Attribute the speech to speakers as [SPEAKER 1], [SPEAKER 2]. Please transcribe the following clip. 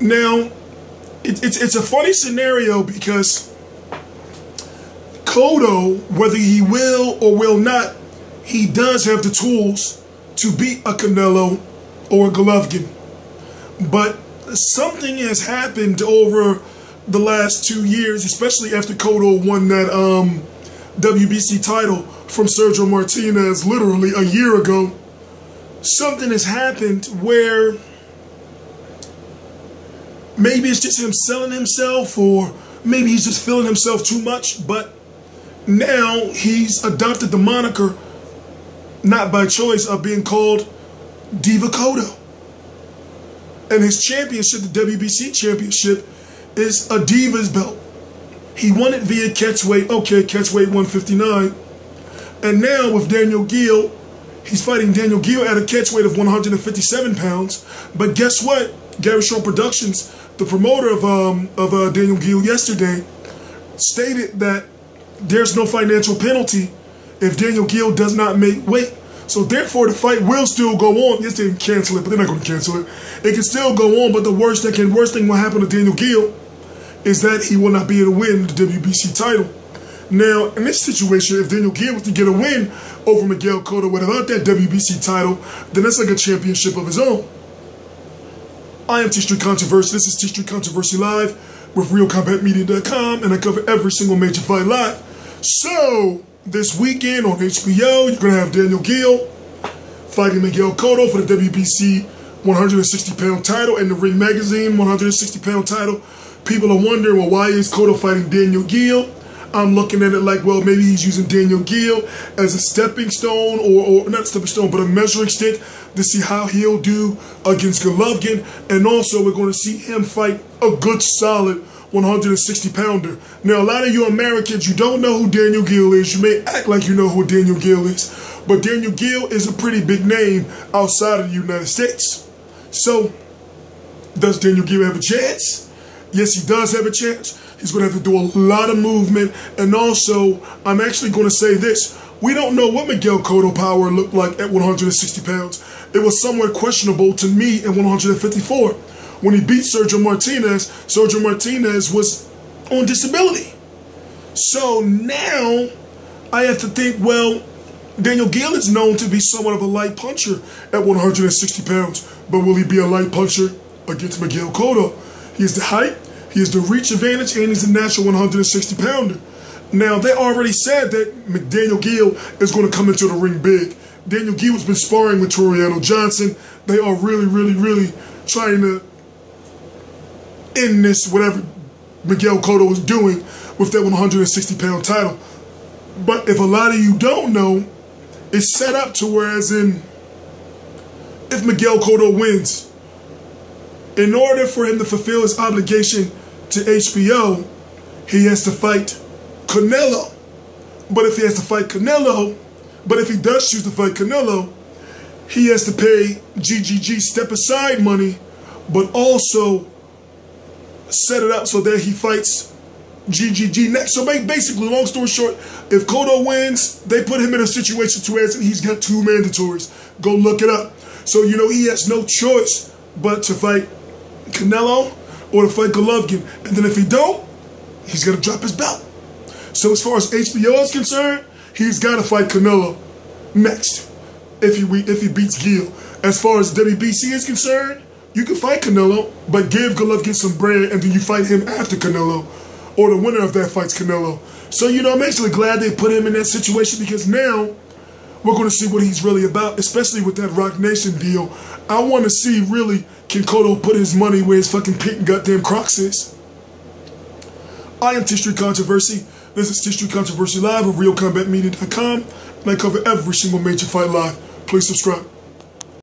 [SPEAKER 1] Now, it, it's it's a funny scenario because Cotto, whether he will or will not, he does have the tools to beat a Canelo or a Golovkin. But something has happened over the last two years, especially after Cotto won that um, WBC title from Sergio Martinez literally a year ago. Something has happened where maybe it's just him selling himself or maybe he's just feeling himself too much, but now he's adopted the moniker, not by choice, of being called Diva Cotto. And his championship, the WBC championship, is a Divas belt. He won it via catchweight, okay, catchweight 159. And now with Daniel Geale, he's fighting Daniel Geale at a catchweight of 157 pounds. But guess what? Gary Shaw Productions, the promoter of um, of uh, Daniel Geale yesterday, stated that there's no financial penalty if Daniel Geale does not make weight. So therefore, the fight will still go on. Yes, they can cancel it, but they're not going to cancel it. It can still go on, but the worst that can worst thing will happen to Daniel Geale is that he will not be able to win the WBC title. Now, in this situation, if Daniel Geale was to get a win over Miguel Cotto without that WBC title, then that's like a championship of his own. I am T Street Controversy. This is T Street Controversy Live with RealCombatMedia.com, and I cover every single major fight live. So, this weekend on HBO, you're going to have Daniel Geale fighting Miguel Cotto for the WBC 160 pound title and the Ring Magazine 160 pound title. People are wondering, well, why is Cotto fighting Daniel Geale? I'm looking at it like, well, maybe he's using Daniel Geale as a stepping stone, or, or not stepping stone, but a measuring stick to see how he'll do against Golovkin. And also, we're going to see him fight a good, solid 160 pounder. Now, a lot of you Americans, you don't know who Daniel Geale is. You may act like you know who Daniel Geale is, but Daniel Geale is a pretty big name outside of the United States. So, does Daniel Geale have a chance? Yes, he does have a chance. He's going to have to do a lot of movement. And also, I'm actually going to say this. We don't know what Miguel Cotto power looked like at 160 pounds. It was somewhat questionable to me at 154. When he beat Sergio Martinez, Sergio Martinez was on disability. So now I have to think, well, Daniel Geale is known to be somewhat of a light puncher at 160 pounds. But will he be a light puncher against Miguel Cotto? He has the height, he has the reach advantage, and he's a natural 160 pounder. Now, they already said that Daniel Geale is going to come into the ring big. Daniel Geale has been sparring with Tureano Johnson. They are really, really, really trying to end this, whatever Miguel Cotto is doing with that 160 pound title. But if a lot of you don't know, it's set up to whereas in if Miguel Cotto wins, in order for him to fulfill his obligation to HBO, he has to fight Canelo. But if he has to fight Canelo, but if he does choose to fight Canelo, he has to pay GGG step aside money, but also set it up so that he fights GGG next. So basically, long story short, if Cotto wins, they put him in a situation to where he's got two mandatories. Go look it up. So, you know, he has no choice but to fight Canelo or to fight Golovkin. And then if he don't, he's going to drop his belt. So as far as HBO is concerned, he's got to fight Canelo next if he if he beats Geale. As far as WBC is concerned, you can fight Canelo, but give Golovkin some bread and then you fight him after Canelo. Or the winner of that fights Canelo. So, you know, I'm actually glad they put him in that situation because now we're going to see what he's really about, especially with that Roc Nation deal. I want to see really can Cotto put his money where his fucking pink goddamn Crocs is. I am T Street Controversy. This is T Street Controversy Live of RealCombatMedia.com, and I cover every single major fight live. Please subscribe.